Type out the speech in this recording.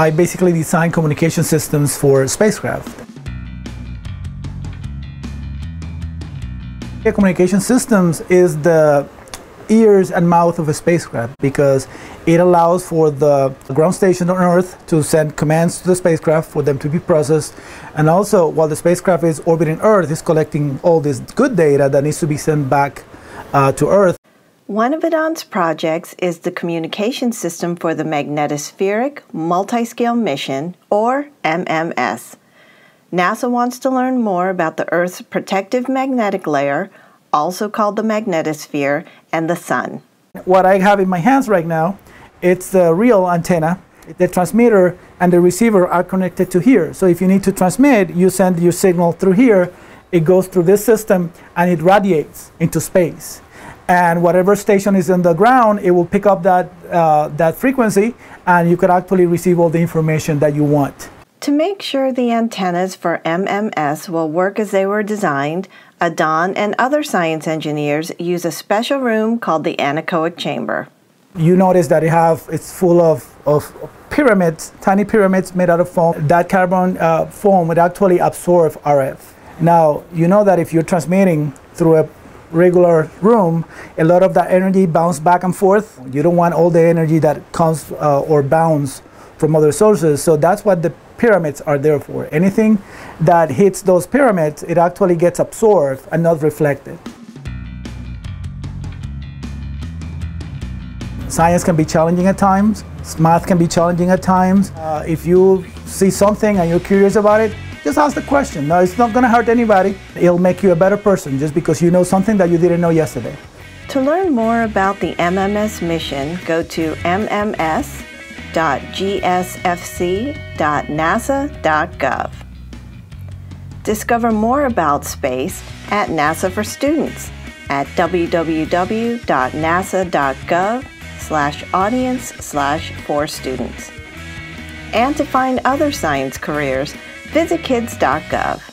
I basically design communication systems for spacecraft. Communication systems is the ears and mouth of a spacecraft because it allows for the ground station on Earth to send commands to the spacecraft for them to be processed. And also, while the spacecraft is orbiting Earth, it's collecting all this good data that needs to be sent back uh, to Earth. One of Adan's projects is the communication system for the Magnetospheric Multiscale Mission, or MMS. NASA wants to learn more about the Earth's protective magnetic layer, also called the magnetosphere, and the Sun. What I have in my hands right now, it's the real antenna. The transmitter and the receiver are connected to here. So if you need to transmit, you send your signal through here, it goes through this system, and it radiates into space and whatever station is in the ground, it will pick up that, uh, that frequency and you could actually receive all the information that you want. To make sure the antennas for MMS will work as they were designed, Adan and other science engineers use a special room called the anechoic chamber. You notice that it have, it's full of, of pyramids, tiny pyramids made out of foam. That carbon uh, foam would actually absorb RF. Now, you know that if you're transmitting through a regular room, a lot of that energy bounce back and forth. You don't want all the energy that comes uh, or bounce from other sources. So that's what the pyramids are there for. Anything that hits those pyramids, it actually gets absorbed and not reflected. Science can be challenging at times. Math can be challenging at times. Uh, if you see something and you're curious about it, just ask the question. No, it's not going to hurt anybody. It'll make you a better person just because you know something that you didn't know yesterday. To learn more about the MMS mission, go to mms.gsfc.nasa.gov. Discover more about space at NASA for Students at www.nasa.gov slash audience slash for students. And to find other science careers, visit kids.gov.